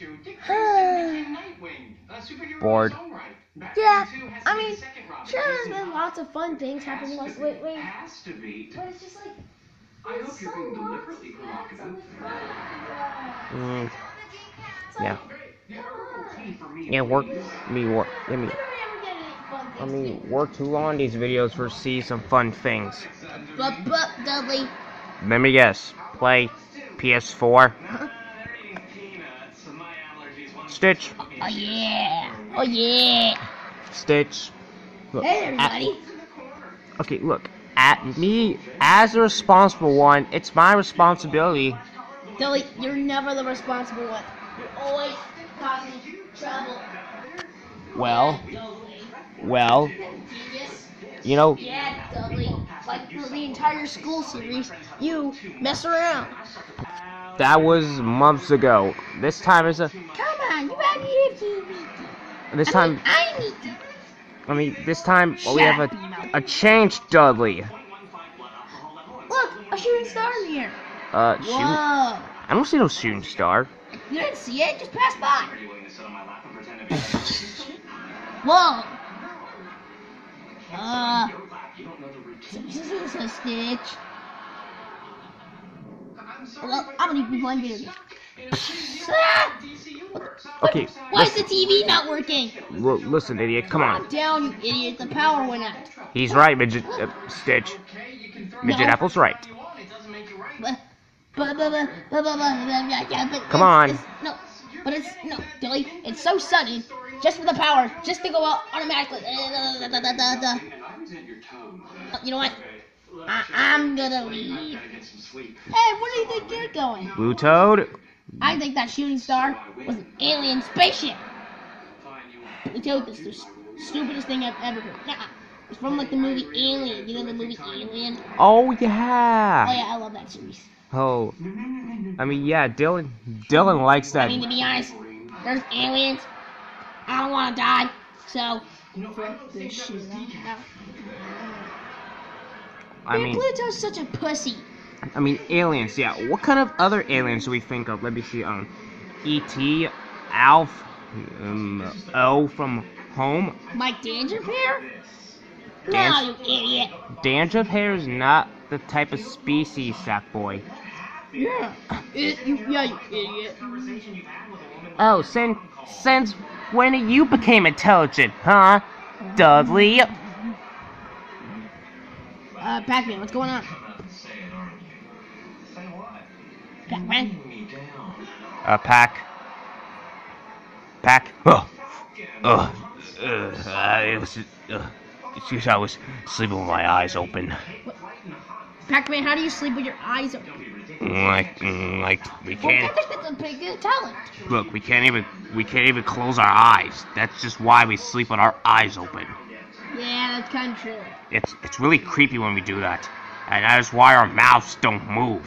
issue, Dick Grayson became Nightwing, a superhero Bored. in his own right. Yeah, Batman 2 has I mean, the second Robin. Sure, there's been lots of fun things happening. has Like, to wait, be- wait. Has to be. But it's just like. I hope you're being deliberately provocative. Mm, yeah. like, The Oracle key for me Yeah, work. Me work. I mean, we don't ever get any fun I mean, work too long these videos for see some fun things. But, but, Dudley. Let me guess. Play PS4. Stitch. Oh, yeah. Oh, yeah. Stitch. Look, Hey, at- everybody. okay, look. At me, as the responsible one, it's my responsibility. Dudley, you're never the responsible one. You're always causing trouble. Well, well, you know, Yeah, Dudley. Like for the entire school series, you mess around. that was months ago. This time is a. Come on, you have your TV. This time, I need to. I mean, this time well, we have a a change, Dudley. Look, a shooting star in the air. Uh, shoot. Whoa. I don't see no shooting star. You didn't see it, just pass by. Whoa. Uh, so Stitch. Well, I'm gonna be playing video games. Ah! Okay, Why is the TV not working? L- listen, idiot. Come on. Down, you idiot. The power went out. He's right, midget. Uh, Stitch. Midget No. Apple's right. Come on. it's- no, but it's no, Dilly. It's so sudden, just for the power, just to go out automatically. Uh. Uh, You know what? I, I'm gonna leave. Hey, where do you think you're going? Blue Toad. I think that shooting star was an alien spaceship. Toad is the stupidest thing I've ever heard. Nuh-uh. It's from like the movie Alien. You know the movie Alien? Oh yeah. Oh yeah. I love that series. Oh. I mean, yeah. Dylan. Dylan likes that. I mean, to be honest, there's aliens. I don't want to die, so flip this shit out. I mean, Pluto's such a pussy. I mean, aliens. Yeah. What kind of other aliens do we think of? Let me see. Um, E.T., Alf, um, O from Home. Mike Dangerfield? No, Dan- you idiot. Dandruff hair is not the type of species, Sackboy. Yeah. It, you, yeah, you idiot. Oh, since since when you became intelligent, huh, Dudley? Uh, Pac-Man, what's going on? Pac-Man? Uh, pack. Pack. Oh. Ugh. Uh, I was. Uh, excuse I was sleeping with my eyes open. Pac-Man, how do you sleep with your eyes open? Like, mm, like we can't. Pac-Man's got a pretty good talent. Look, we can't even. We can't even close our eyes. That's just why we sleep with our eyes open. Yeah, that's kind of true. It's it's really creepy when we do that, and that is why our mouths don't move.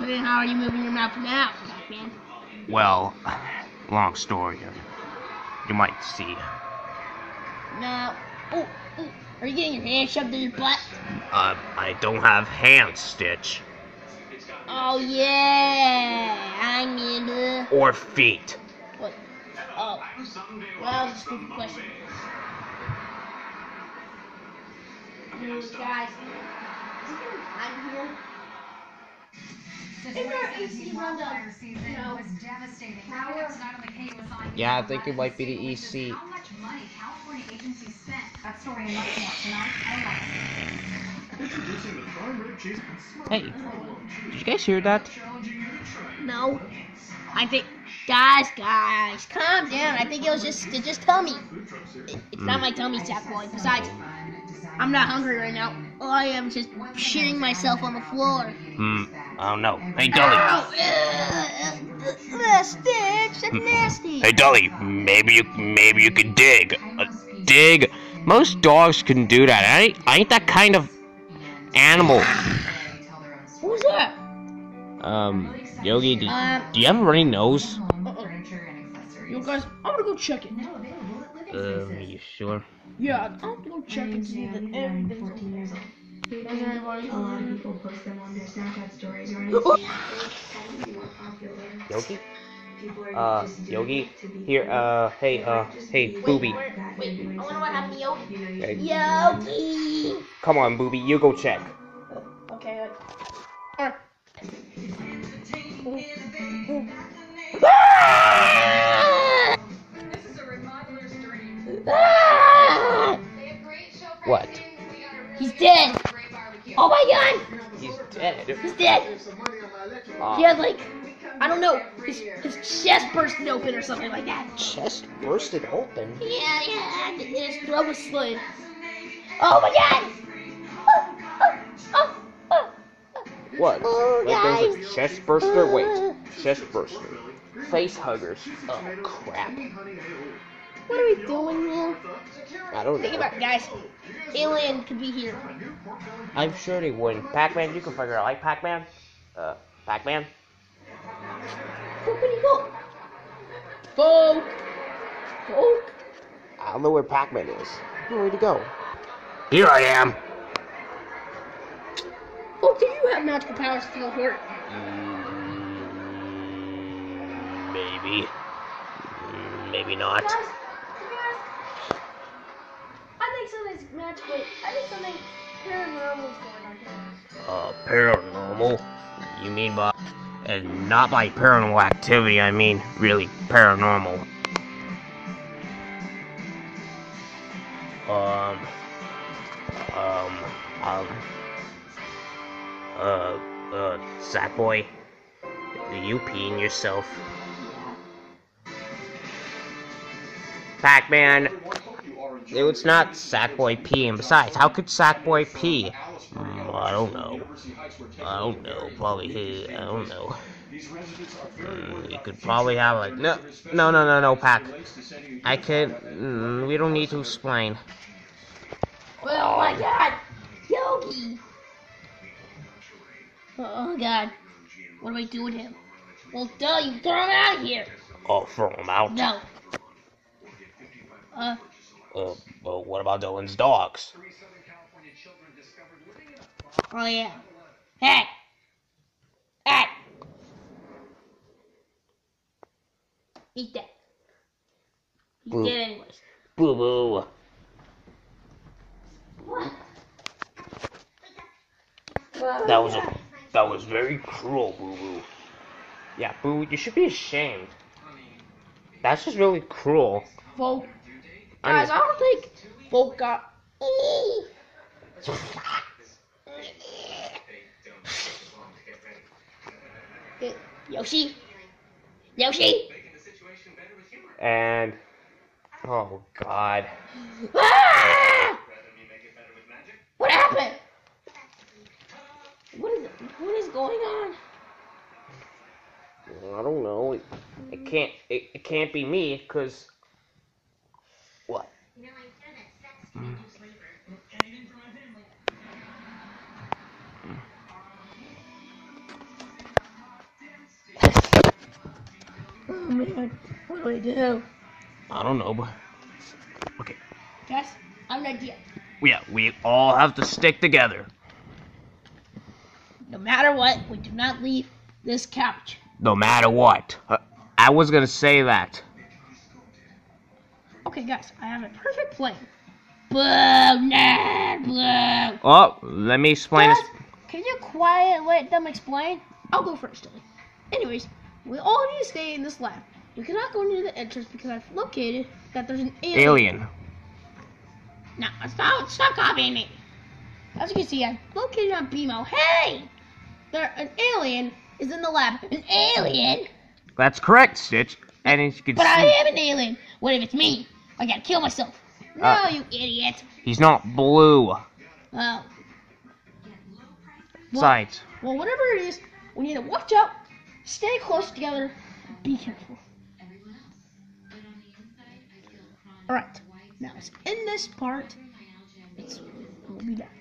But then how are you moving your mouth now, Pac-Man? Well, long story. You might see. No. Oh, oh, are you getting your hand shoved in your butt? Uh, I don't have hands, Stitch, Oh yeah, I'm into. or feet. What? Oh. Well, that's a stupid question. Guys. Here. Isn't there 2017 AC Yeah, I think it live might be the EC. How much money California agencies spent. That story and much more tonight at 11. Hey, did you guys hear that? No. I think, guys, guys, calm down. I think it was just, it just tummy. It, it's not mm. my tummy, Sackboy. Besides, I'm not hungry right now. All I am is just shitting myself on the floor. Hmm. I don't know. Hey, Dolly. Ow! Uh, uh, uh, Stitch, that's nasty. Hey, Dolly. Maybe you maybe you could dig. Uh, dig. Most dogs can do that. I ain't, I ain't that kind of animal. Who's that? Um, Yogi, do, Um, do you have a runny nose? uh-oh. You guys, I'm gonna go check it. Um, you sure? Yeah, I'm gonna go check it to see that everything's okay. A lot of people post them on their Snapchat stories. You're Oh. Yogi? Uh, Yogi, here, uh, hey, uh, hey, Booby. where- wait, I wonder what happened to Yogi. Hey, Yogi! come on, Booby, you go check. Dead. Oh my god! He's dead. He's dead! Uh, He had like, I don't know, his, his chest bursted open or something like that. chest bursted open. Yeah, yeah, and his throat was slit. Oh my god! Oh, oh, oh, oh. What? Oh, Like there's a chest burster? Wait, chest burster. Face huggers. Oh crap. What are we doing here? I don't know. Think know. about it, guys. Alien could be here. I'm sure they wouldn't. Pac-Man, you can figure out, like Pac-Man? Uh, Pac-Man? Where would he go? Folk! Folk! I don't know where Pac-Man is. Where'd he go? Here I am. Oh, do you have magical powers to teleport? Maybe. Mm, Maybe not. Guys, to be honest, I think something's magical. I think something paranormal is going on here. Uh, paranormal? You mean by... And not by paranormal activity, I mean really paranormal. Um... Um... Um... Uh... Uh... Sackboy? You peeing yourself? Pac-Man, it's not Sackboy peeing. Besides, how could Sackboy pee? Mm, I don't know. I don't know. Probably his. I don't know. Mm, you could probably have like no, no, no, no, no, Pack. I could. Mm, we don't need to explain. Oh my god! Yogi! Oh god. What do I do with him? Well, duh, you throw him out of here! Oh, throw him out. No. Uh, Uh, well, what about Dylan's dogs? oh yeah. Hey! Hey! Eat that. Boo. dead anyways. Boo boo. That was a. That was very cruel, Boo Boo. Yeah, Boo, you should be ashamed. That's just really cruel. Folk. I Guys, I don't think Folk got. Yoshi? Yoshi? And oh god, Ah! What happened? What is what is going on? I don't know. It, it can't. It, it can't be me, cause man, what do we do? I don't know. But okay, Guys, I have an idea. yeah, we all have to stick together. No matter what, we do not leave this couch. No matter what. Uh, I was gonna say that. Okay, guys, I have a perfect plan. Blue, nerd, blue. Oh, let me explain Guys, this. can you quiet let them explain? I'll go first, Dilly. Anyways, we all need to stay in this lab. We cannot go near the entrance because I've located that there's an alien. Alien. No, stop, stop copying me. As you can see, I've located on BMO. Hey! There, an alien is in the lab. An alien? That's correct, Stitch. And as you can But I see, am an alien. What if it's me? I gotta kill myself. No, Uh. you idiot. he's not blue. Oh. Besides, Well, whatever it is, we need to watch out, stay close together, be careful. Alright, now it's in this part. It's, we'll be back.